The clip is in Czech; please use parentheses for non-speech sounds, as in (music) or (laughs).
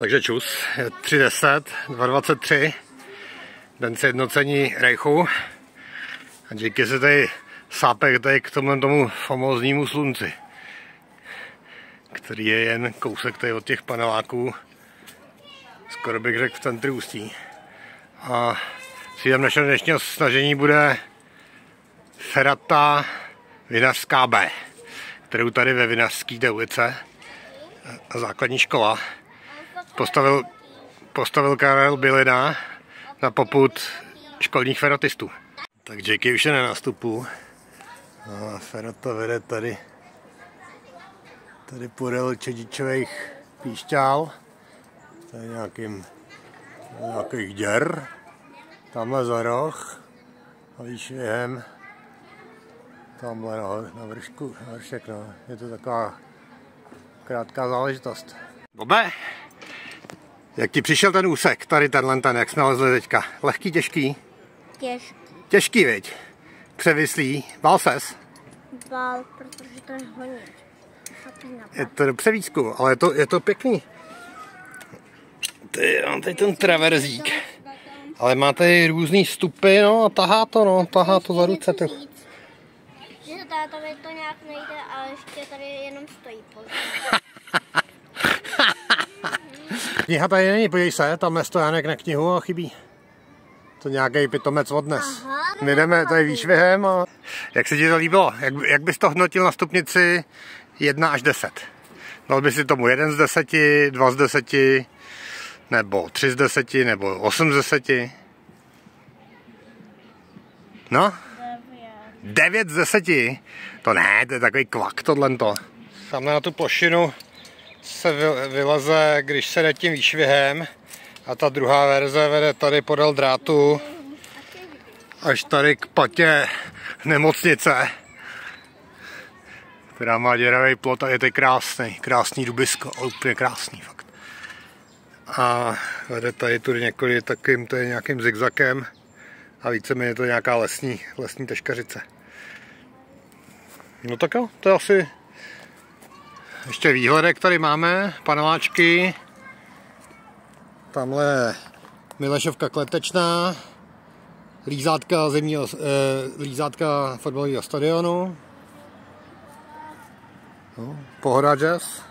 Takže čus, je 3.10, 2.23, den sjednocení Reichu. A díky se tady sápe tady k tomu, tomu famóznímu slunci, který je jen kousek tady od těch paneláků, skoro bych řekl v centru Ústí. A cílem našeho dnešního snažení bude Ferata Vinařská B, kterou tady ve Vinařské ulice, základní škola, postavil, postavil Karel Bilina na poput školních feratistů. Tak Jakey už je na nástupu. A ferata vede tady tady podél čedičových píšťál. Tady nějakým nějakých děr. Tamhle za roh. A výšvihem. Tamhle na, na vršku, na vršek, no. Je to taková krátká záležitost. Bobe, jak ti přišel ten úsek, tady tenhle ten, jak jsme lezli teďka? Lehký, těžký? Těžký. Těžký, viď? Převislý. Bál ses? Bál, protože to je hodně. Je to do převízku, ale je to, je to pěkný. Ty, mám tady ten traverzík. Ale má tady různý stupy, no a tahá to, no, tahá to za ruce. To. Že tátovi to nějak nejde, ale ještě tady jenom stojí. (laughs) Kniha tady není, podívej se, tam je stojánek na knihu a chybí. To nějaký pitomec od dnes. Aha. My jdeme tady výšvihem a... Jak se ti to líbilo? Jak, jak bys to hnotil na stupnici 1 až 10? Dal by si tomu 1 z 10, 2 z 10, nebo 3 z 10, nebo 8 z 10? No? 9 z 10? To ne, to je takový kvak tohle. Tam na tu plošinu se vyleze, když se jde tím výšvihem a ta druhá verze vede tady podél drátu až tady k patě nemocnice, která má děravý plot a je to krásný, krásný dubisko, úplně krásný fakt. A vede tady tu několik takým, to je nějakým zigzakem a víceméně je to nějaká lesní, lesní teškařice. No tak jo, to je asi ještě výhledek tady máme, paneláčky. Tamhle Milešovka kletečná, lízátka zimního, eh, lízátka fotbalového stadionu. No, pohoda jazz.